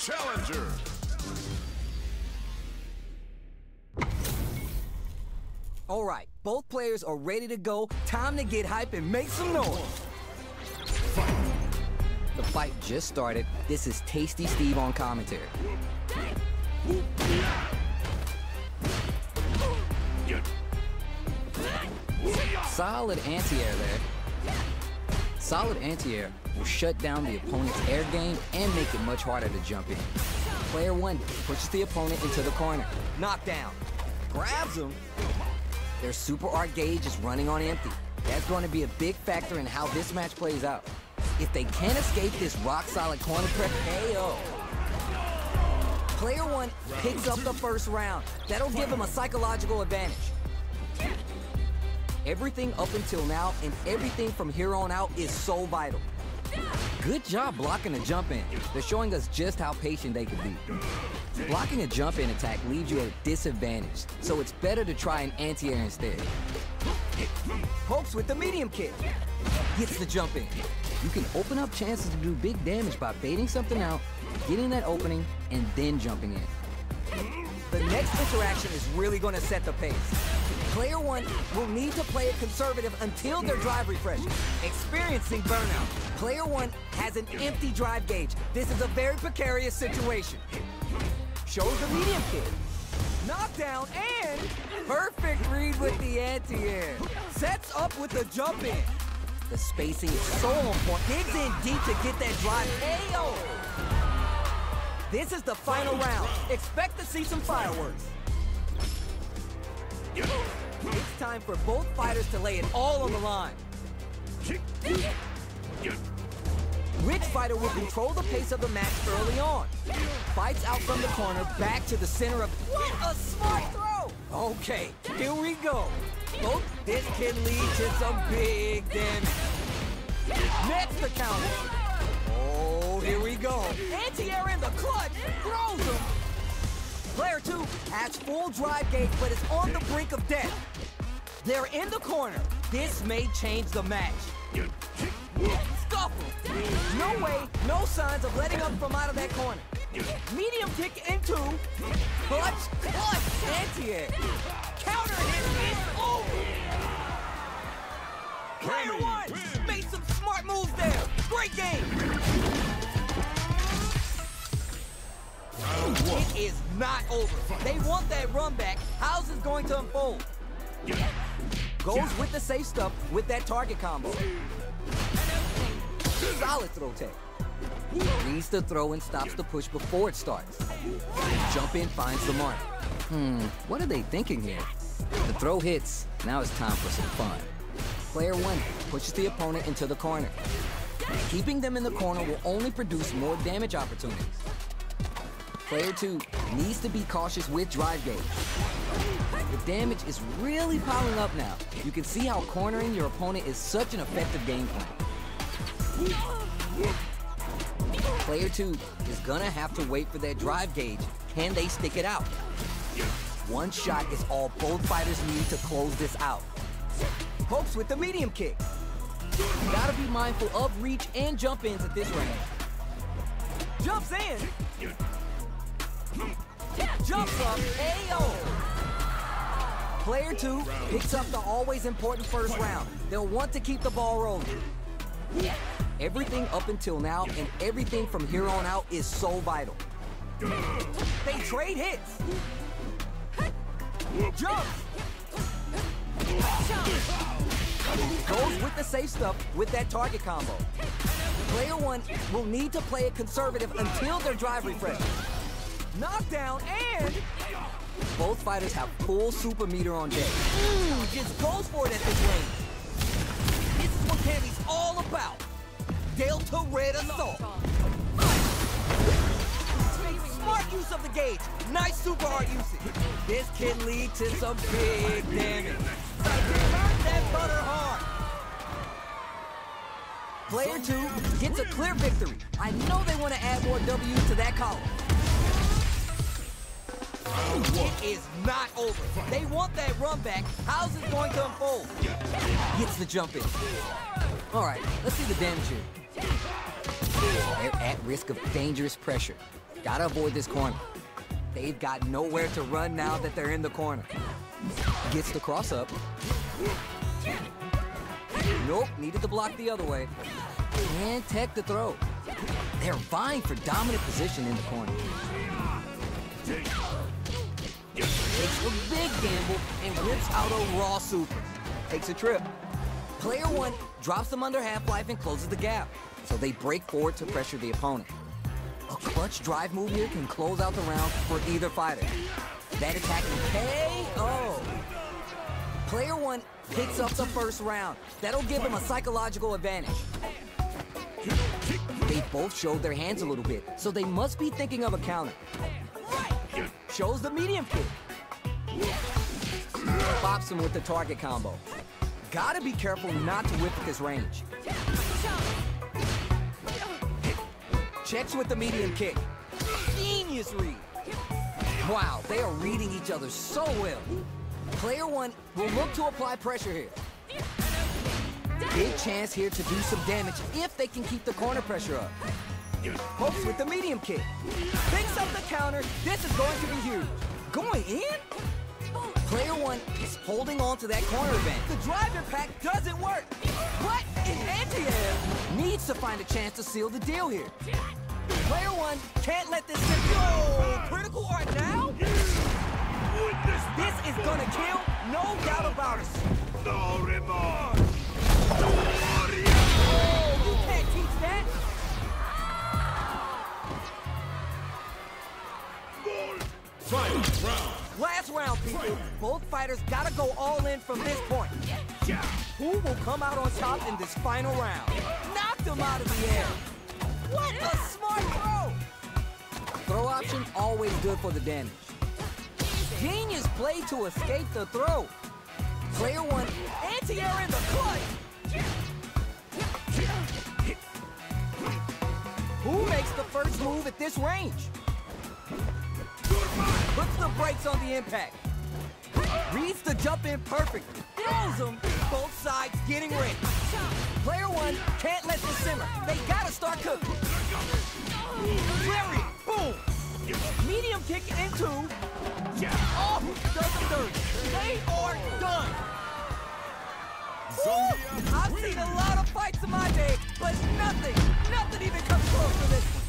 challenger. All right, both players are ready to go. Time to get hype and make some noise. The fight just started. This is Tasty Steve on commentary. Solid anti-air there. Solid anti-air will shut down the opponent's air game and make it much harder to jump in. Player one pushes the opponent into the corner. Knockdown. Grabs him. Their super art gauge is running on empty. That's going to be a big factor in how this match plays out. If they can't escape this rock-solid corner prep, KO. Player one picks up the first round. That'll give him a psychological advantage. Everything up until now and everything from here on out is so vital. Good job blocking the jump in. They're showing us just how patient they can be. Blocking a jump in attack leaves you at a disadvantage, so it's better to try an anti-air instead. Pokes with the medium kick. Gets the jump in. You can open up chances to do big damage by baiting something out, getting that opening, and then jumping in. The next interaction is really going to set the pace. Player one will need to play it conservative until their drive refreshes, experiencing burnout. Player one has an empty drive gauge. This is a very precarious situation. Shows the medium kick. Knockdown and perfect read with the anti-air. Sets up with the jump in. The spacing is so on point. Digs in deep to get that drive. This is the final round. Expect to see some fireworks. It's time for both fighters to lay it all on the line. Which fighter will control the pace of the match early on? Fights out from the corner, back to the center of... What a smart throw! Okay, here we go. Both this can lead to some big damage. Nets the counter. Oh, here we go. Anti-air in the clutch, throws him. Player two has full drive gauge, but is on the brink of death. They're in the corner. This may change the match. Scuffle. No way, no signs of letting up from out of that corner. Medium kick into clutch, clutch, anti-air. Counter hit is over. Player one made some smart moves there. Great game. It is not over. They want that run back. How's this going to unfold? Goes with the safe stuff with that target combo. Solid throw tech. Reads the throw and stops the push before it starts. Jump in finds the mark. Hmm, what are they thinking here? The throw hits. Now it's time for some fun. Player one pushes the opponent into the corner. Keeping them in the corner will only produce more damage opportunities. Player two needs to be cautious with drive gauge. The damage is really piling up now. You can see how cornering your opponent is such an effective game plan. Player two is gonna have to wait for that drive gauge. Can they stick it out? One shot is all both fighters need to close this out. Hopes with the medium kick. You gotta be mindful of reach and jump ins at this range. Jumps in. Jumps up. KO. Player two picks up the always important first round. They'll want to keep the ball rolling. Everything up until now and everything from here on out is so vital. They trade hits. Jumps. Goes with the safe stuff with that target combo. Player one will need to play it conservative until their drive refreshes. Knockdown and... Both fighters have full super meter on deck. Just goes for it at this range. This is what Cammy's all about. Delta Red Assault. Smart use of the gauge. Nice super art usage. This can lead to some big damage. Burn that butter hard. Player two gets a clear victory. I know they want to add more W's to that column. It is not over. They want that run back. How's it going to unfold? Gets the jump in. All right, let's see the damage here. They're at risk of dangerous pressure. Gotta avoid this corner. They've got nowhere to run now that they're in the corner. Gets the cross up. Nope, needed to block the other way. And tech the throw. They're vying for dominant position in the corner. Takes a big gamble and rips out a raw super. Takes a trip. Player one drops them under half-life and closes the gap. So they break forward to pressure the opponent. A clutch drive move here can close out the round for either fighter. That attack can KO. Player one picks up the first round. That'll give him a psychological advantage. They both showed their hands a little bit, so they must be thinking of a counter. Shows the medium kick. Pops him with the target combo. Gotta be careful not to whip at this range. Checks with the medium kick. Genius read. Wow, they are reading each other so well. Player one will look to apply pressure here. Big chance here to do some damage if they can keep the corner pressure up. Hopes with the medium kick. Picks up the counter. This is going to be huge. Going in? Player one is holding on to that corner event. The drive pack doesn't work. But in anti-air needs to find a chance to seal the deal here. Player one can't let this sit. Yo, critical art now? This is gonna kill, no doubt about it. No remorse! Oh, you can't teach that. Final round! Last round, people. Both fighters gotta go all in from this point. Who will come out on top in this final round? Knocked him out of the air. What a smart throw! Throw option always good for the damage. Genius play to escape the throw. Player one, anti-air in the clutch. Who makes the first move at this range? Puts on the impact. Reads the jump in perfectly. Throws them. Both sides getting ready. Player one can't let this simmer. They gotta start cooking. Lariat. Boom. Medium kick into. Oh, does them dirty. They are done. Woo! I've seen a lot of fights in my day, but nothing, nothing even comes close to this.